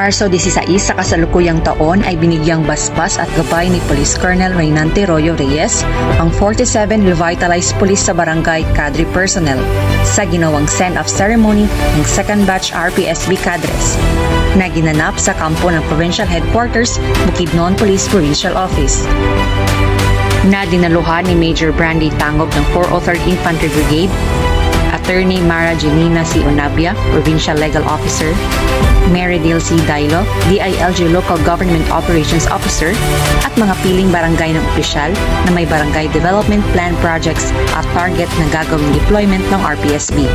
Marso 16 sa kasalukuyang taon ay binigyang basbas at gabay ni Police Colonel Reynante Royo Reyes ang 47 revitalized police sa barangay cadre personnel sa ginawang send-off ceremony ng second batch RPSB cadres na ginanap sa kampo ng Provincial Headquarters Bukidnon Police Provincial Office. Na dinaluhan ni Major Brandy Tangob ng 403rd Infantry Brigade Attorney Mara Janina C. Onabia, Provincial Legal Officer, Mary C. Dailo, DILG Local Government Operations Officer, at mga piling barangay ng opisyal na may barangay development plan projects at target na gagawing deployment ng RPSB.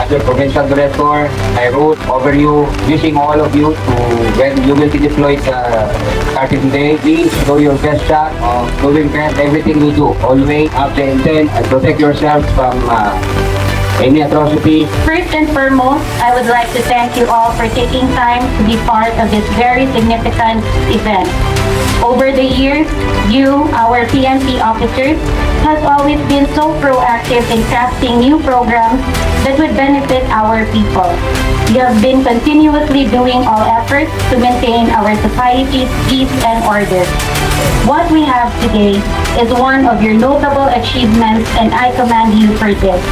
As your provincial director, I wrote over you, wishing all of you to, when you will be deployed uh, please do your best shot of doing best everything you do. Always have the intent and protect yourself from uh, any atrocity. First and foremost, I would like to thank you all for taking time to be part of this very significant event. Over the years, you, our PNP officers, has always been so proactive in crafting new programs that would benefit our people. You have been continuously doing all efforts to maintain our society's peace and order. What we have today is one of your notable achievements and I commend you for this.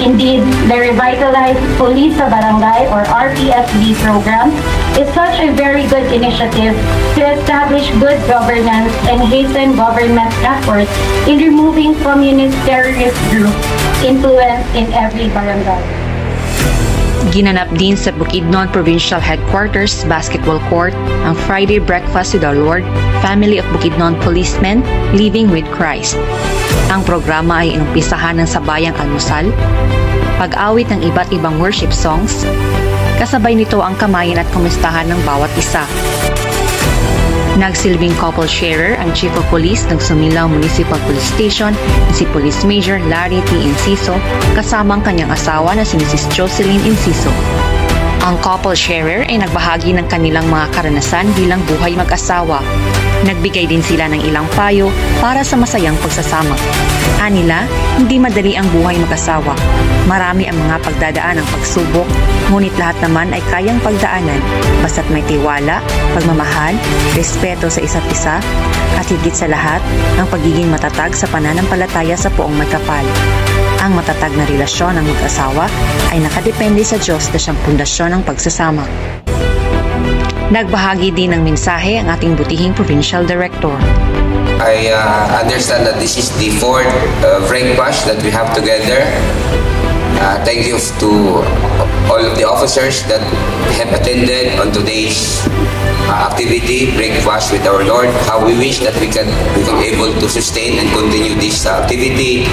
Indeed, the revitalized Police Barangay or RPSB program is such a very good initiative to establish good governance and hasten government efforts in removing communist terrorist groups influence in every barangay. Ginanap din sa Bukidnon Provincial Headquarters Basketball Court ang Friday Breakfast with Our Lord, Family of Bukidnon Policemen, Living with Christ. Ang programa ay inumpisahan ng sabayang almusal, pag-awit ng iba't ibang worship songs, kasabay nito ang kamayan at kumustahan ng bawat isa. Nagsilbing couple sharer ang Chief of Police ng Sumilaw Municipal Police Station si Police Major Larry T. Enciso kasama ang kanyang asawa na si Mrs. Jocelyn Enciso. Ang couple sharer ay nagbahagi ng kanilang mga karanasan bilang buhay mag-asawa. Nagbigay din sila ng ilang payo para sa masayang pagsasama. Anila, hindi madali ang buhay mag-asawa. Marami ang mga pagdadaan ng pagsubok, ngunit lahat naman ay kayang pagdaanan basta't may tiwala, pagmamahal, respeto sa isa't isa, at higit sa lahat, ang pagiging matatag sa pananampalataya sa poong magkapal. Ang matatag na relasyon ng mag-asawa ay nakadepende sa Diyos na siyang pundasyon ng pagsasama. Nagbahagi din ng mensahe ang ating butihing Provincial Director. I uh, understand that this is the fourth uh, breakfast that we have together. Uh, thank you to all of the officers that have attended on today's uh, activity, breakfast with our Lord. How we wish that we can we can able to sustain and continue this uh, activity.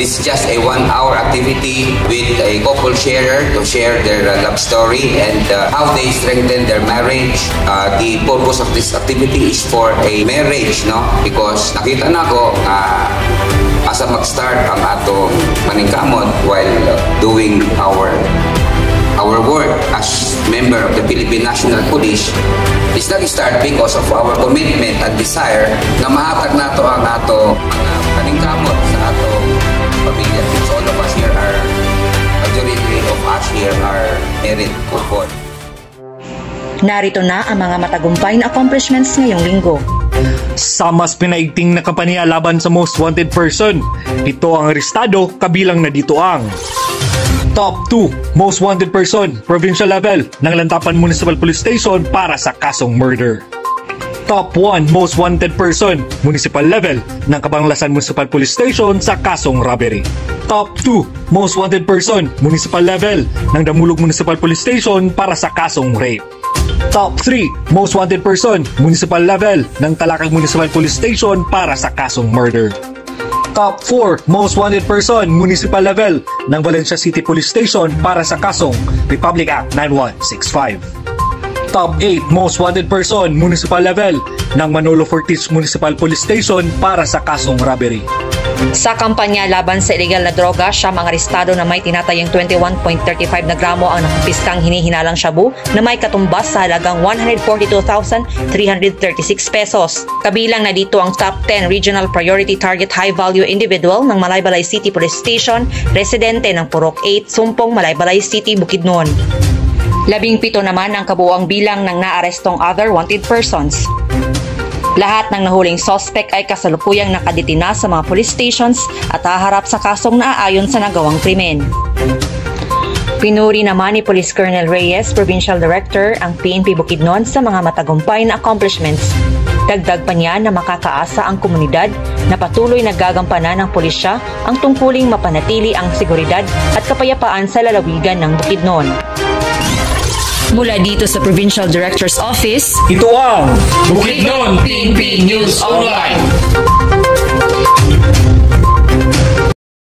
This is just a one-hour activity with a couple sharer to share their uh, love story and uh, how they strengthen their marriage. Uh, the purpose of this activity is for a marriage, no? Because nakita na ko uh, asa mag-start ang atong maningkamot while doing our our work as member of the Philippine National Police is nag-start because of our commitment and desire na mahatag nato ang ato mga paningkamot sa ato pamilya. So all of us here are, majority of us here are married couple. Narito na ang mga matagumpay na accomplishments ngayong linggo. Sa mas pinaigting na kampanya laban sa most wanted person, ito ang arestado kabilang na dito ang Top 2 Most Wanted Person Provincial Level ng Lantapan Municipal Police Station para sa kasong murder. Top 1 Most Wanted Person Municipal Level ng Kabanglasan Municipal Police Station sa kasong robbery. Top 2 Most Wanted Person Municipal Level ng Damulog Municipal Police Station para sa kasong rape. Top 3 Most Wanted Person Municipal Level ng Talakag Municipal Police Station para sa kasong murder. Top 4 Most Wanted Person Municipal Level ng Valencia City Police Station para sa kasong Republic Act 9165. Top 8 Most Wanted Person Municipal Level ng Manolo Fortis Municipal Police Station para sa kasong robbery. Sa kampanya laban sa illegal na droga, siya mga arestado na may tinatayang 21.35 na gramo ang nakupiskang hinihinalang shabu na may katumbas sa halagang 142,336 pesos. Kabilang na dito ang top 10 Regional Priority Target High Value Individual ng Malaybalay City Police Station, residente ng Purok 8, Sumpong, Malaybalay City, Bukidnon. Labing pito naman ang kabuuang bilang ng naarestong other wanted persons. Lahat ng nahuling sospek ay kasalukuyang nakadetina sa mga police stations at haharap sa kasong naaayon sa nagawang krimen. Pinuri naman ni Police Colonel Reyes, Provincial Director, ang PNP Bukidnon sa mga matagumpay na accomplishments. Dagdag pa niya na makakaasa ang komunidad na patuloy naggagampanan ng pulisya ang tungkuling mapanatili ang seguridad at kapayapaan sa lalawigan ng Bukidnon. Mula dito sa Provincial Director's Office, Ito ang Bukidnon PNP News Online.